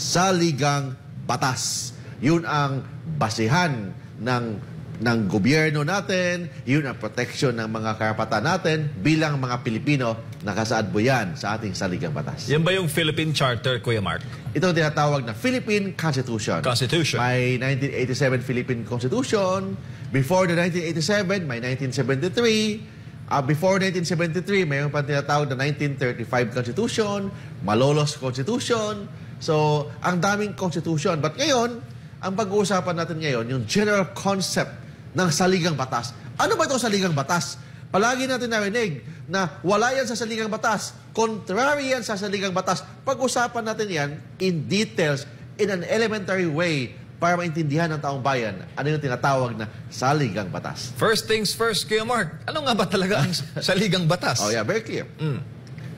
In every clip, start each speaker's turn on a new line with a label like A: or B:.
A: saligang batas. Yun ang basihan ng ng gobyerno natin, yun ang protection ng mga karapatan natin bilang mga Pilipino, nakasaad po yan sa ating saligang batas.
B: Yan ba yung Philippine Charter, Kuya Mark?
A: Ito ang tinatawag na Philippine Constitution.
B: Constitution.
A: May 1987 Philippine Constitution. Before the 1987, may 1973. Uh, before 1973, mayroon pa tinatawag na 1935 Constitution, Malolos Constitution. So, ang daming constitution. But ngayon, ang pag-uusapan natin ngayon, yung general concept ng saligang batas. Ano ba ito saligang batas? Palagi natin narinig na wala yan sa saligang batas. Contrary yan sa saligang batas. Pag-usapan natin yan in details, in an elementary way, para maintindihan ng taong bayan ano yung tinatawag na saligang batas.
B: First things first, Kuya Mark. Ano nga ba talaga ang saligang batas?
A: Oh yeah, very clear.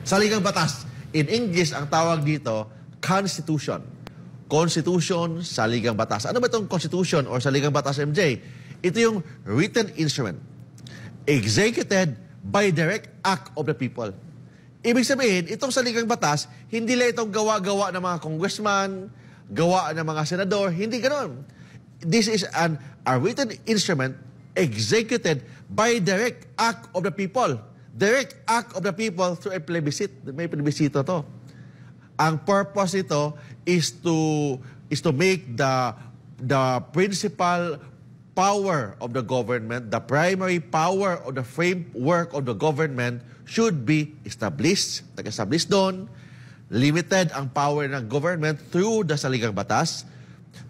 A: Saligang batas. In English, ang tawag dito, Constitution. Constitution, saligang batas. Ano ba itong Constitution or saligang batas, MJ? Ito yung written instrument executed by direct act of the people. Ibig sabihin, itong saligang batas, hindi lang itong gawa-gawa ng mga congressman, gawa ng mga senador, hindi ganoon. This is an a written instrument executed by direct act of the people. Direct act of the people through a plebiscite. May plebiscito to. Ang purpose ito is to is to make the the principal power of the government, the primary power of the framework of the government should be established. Nag-establish doon. Limited ang power ng government through the saligang batas.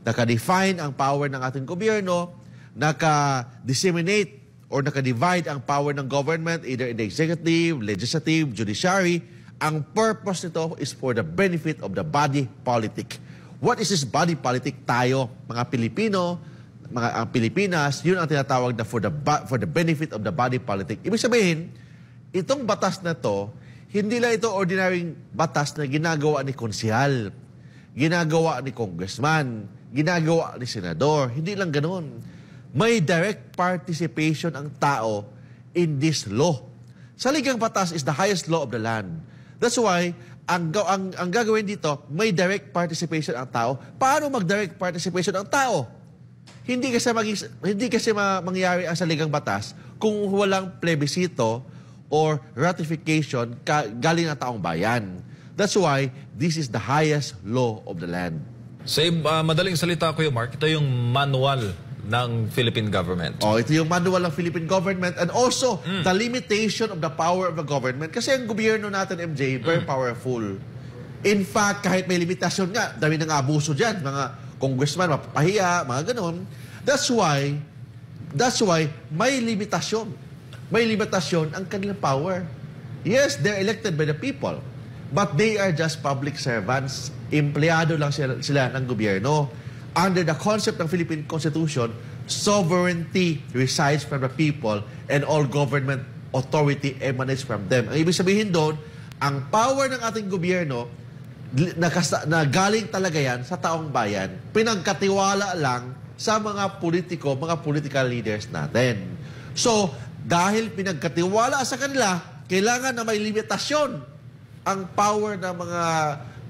A: Naka-define ang power ng ating gobyerno. Naka-disseminate or naka-divide ang power ng government either in the executive, legislative, judiciary. Ang purpose nito is for the benefit of the body politic. What is this body politic? Tayo, mga Pilipino, mga ang Pilipinas, yun ang tinatawag na for the for the benefit of the body politic. Ibig sabihin, itong batas na to, hindi lang ito ordinaryong batas na ginagawa ni konsihal, ginagawa ni congressman, ginagawa ni senador. Hindi lang ganoon. May direct participation ang tao in this law. Saligang batas is the highest law of the land. That's why, ang, ang, ang gagawin dito, may direct participation ang tao. Paano mag-direct participation ang tao? Hindi kasi maging, hindi kasi ma- mangyari ang saligang batas kung walang plebisito or ratification galing ng taong bayan. That's why this is the highest law of the land.
B: Sa uh, madaling salita, Kuya Mark, ito yung manual ng Philippine government.
A: Oh, ito yung manual ng Philippine government and also the limitation of the power of the government. Kasi ang gobyerno natin, MJ, very powerful. In fact, kahit may limitasyon nga, dami ng abuso dyan, mga congressman, mapapahiya, mga ganon. That's why, that's why may limitasyon. May limitasyon ang kanilang power. Yes, they're elected by the people. But they are just public servants. Empleyado lang sila, sila ng gobyerno. Under the concept ng Philippine Constitution, sovereignty resides from the people and all government authority emanates from them. Ang ibig sabihin doon, ang power ng ating gobyerno, nakasa- na galing talaga yan sa taong bayan, pinagkatiwala lang sa mga politiko, mga political leaders natin. So, dahil pinagkatiwala sa kanila, kailangan na may limitasyon ang power ng mga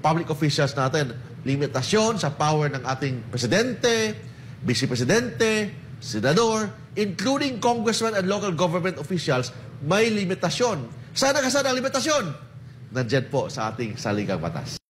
A: public officials natin. Limitasyon sa power ng ating presidente, vice presidente, senador, including congressmen and local government officials, may limitasyon. Sana ka ang limitasyon? Nandyan po sa ating saligang batas.